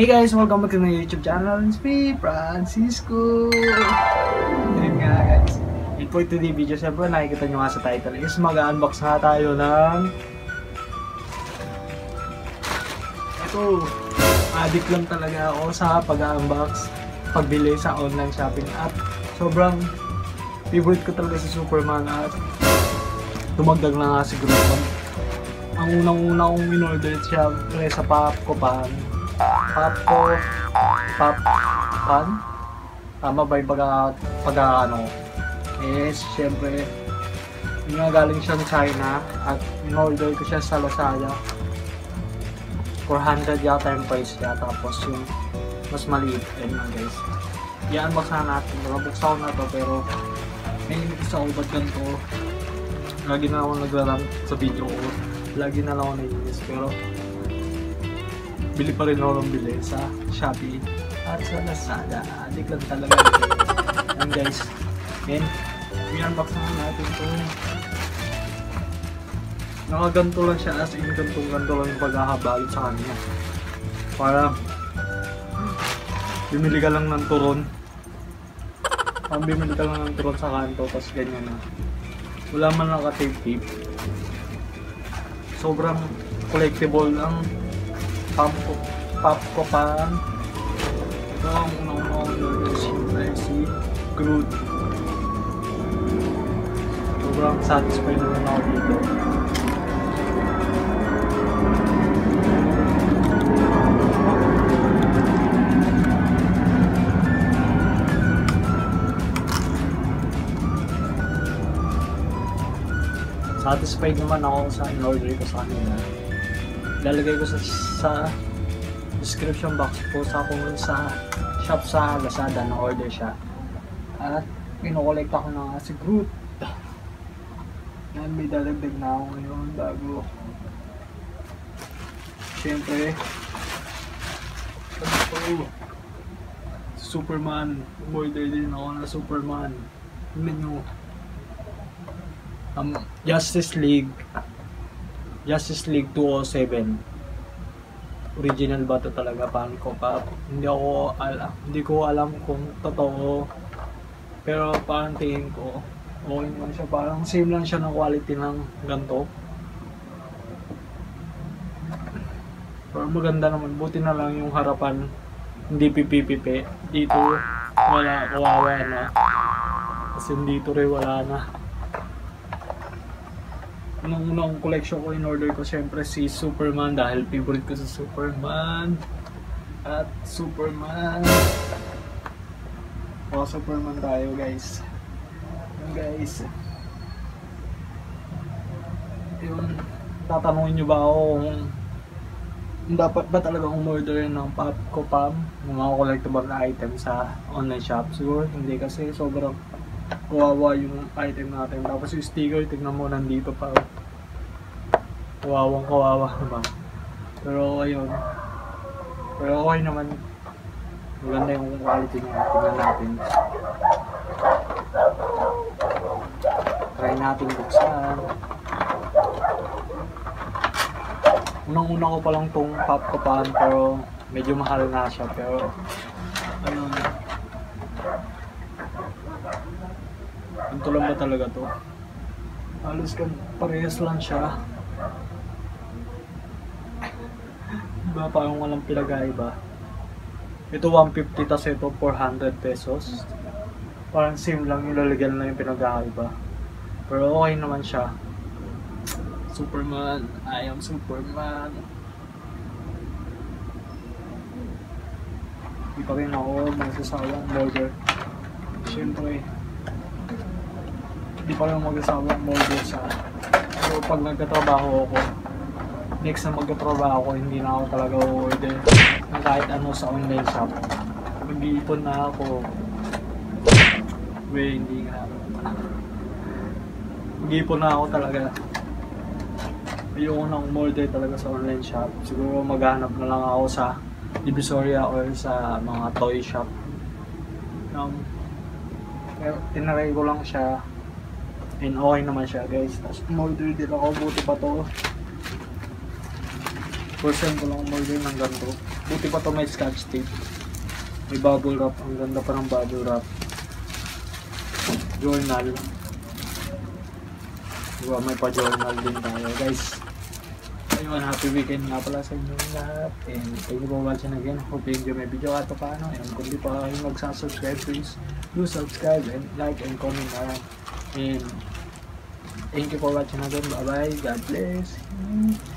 Hey guys, welcome back to my YouTube channel. It's me, Francisco. Yun nga guys. And for today video, syempre nakikita nyo nga sa title is mag-unbox nga tayo ng ito. Addict lang talaga ako sa pag-unbox, pagbili sa online shopping app. Sobrang favorite ko talaga si Superman at tumagdag na nga siguro. Ang unang-una kong in-order siya sa pop ko pa pop ko pop pan. Tama ba yung pagka, pagka ano is syempre galing siya ng China at in-order ko siya sa Lazada. 400 yata yung price niya tapos yung mas maliit. Yun nga guys. I-unbox na natin. Nabuksa ko na to pero may isa ko ba't ganito? Lagi na ako nagraram sa video ko. Lagi na lang ako naiinis pero bili pa rin ako ng bili sa Shopee at sa Lazada. Adik lang talaga. Yan guys then i-unbox na natin to nakaganto lang siya as in ganto ganto lang yung paghahabalot sa kanya. Para bimili ka lang ng turon. Ang bimili ka lang ng turon sa kanto tapos ganyan na. Wala man naka-tape tape. Sobrang collectible ang pop ko pop ko pa. Ang unang-unang order siyempre si Groot sobrang satisfied naman ako dito. Satisfied naman ako sa in-order ko sa kanila. Lalagay ko sa, sa description box po sa kung sa shop sa Lazada na order siya. At pinokolekta ko na si Groot. Yan, may dadagdag na ako ngayon bago. Siyempre, ito, Superman. Order din ako na Superman. Nyo um, Justice League Justice League 207 original ba to talaga paano ko pa? Hindi ako alam hindi ko alam kung totoo. Pero parang tingin ko okay naman siya. Parang same lang siya ng quality ng ganto pero maganda naman. Buti na lang yung harapan. Hindi pipipipi. Dito wala kawawa na. Kasi dito rin wala na nung unang collection ko in order ko syempre si Superman dahil favorite ko si Superman. At Superman. O Superman tayo guys. Yun guys. Yun. Tatanungin nyo ba ako kung dapat ba talaga umorder ng pop ko pam mga collectible item sa online shop siguro. Hindi kasi sobrang kawawa yung item natin. Tapos yung sticker, tignan mo, nandito pa. Kawawang kawawa naman. Pero ayun. Pero okay naman. Maganda yung quality niya. Tignan natin. Try natin buksan. Unang-una ko pa lang tong popcorn pero medyo mahal na siya. Pero ayun. Ganito lang ba talaga to? Halos kan parehas lang siya. Diba parang walang pinagaiba. Ito 150 tas ito 400 pesos. Parang same lang yung lalagyan lang yung pinagaiba. Pero okay naman siya. Superman. I am Superman. Hindi pa rin ako magsasawang burger. Siyempre, hindi pa rin mag-asawang model sa so pag nagkatrabaho ako next na magkatrabaho ako hindi na ako talaga order ng kahit ano sa online shop. Mag-iipon na ako. We hindi nga. Mag-iipon na ako talaga. Ayoko nang order talaga sa online shop. Siguro maghanap na lang ako sa Divisoria or sa mga toy shop. Um, pero tinaray ko lang siya And okay naman siya guys. Tapos umorder din ako. Buti pa to. First time ko lang umorder ng ganito. Buti pa to may scotch tape. May bubble wrap. Ang ganda pa ng bubble wrap. Journal. Diba, may pa-journal din tayo. Guys, ayun, happy weekend nga pala sa inyo lahat. And thank you for watching again. Hope you enjoy my video at paano. And kung di pa kayo magsasubscribe, please do subscribe and like and comment na lang. And thank you for watching again. Bye-bye. God bless.